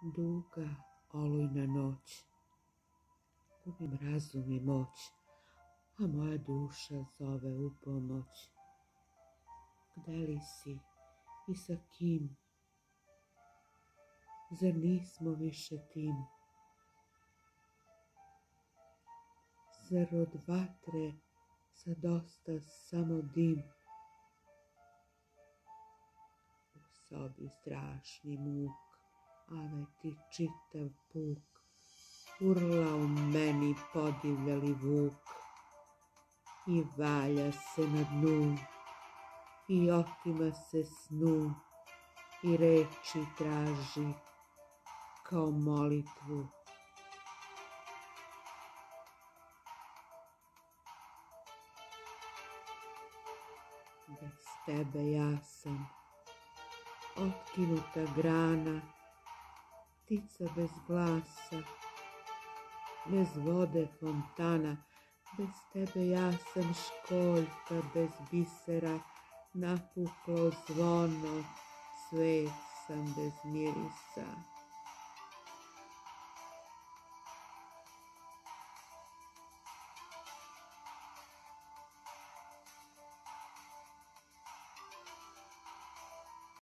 Duga olujna noć, gubim razum i moć, a moja duša zove u pomoć. Gde li si i sa kim? Zar nismo više tim? Zar od vatre sa dosta samo dim? U sobi strašni muk, aveti čitav puk, urla u meni podivljali vuk i valja se na dnu i otima se snu i reči traži kao molitvu. Bez tebe ja sam otkinuta grana, ptica bez glasa, bez vode fontana, bez tebe ja sam školjka bez bisera, napuklo zvono, svet sam bez mirisa.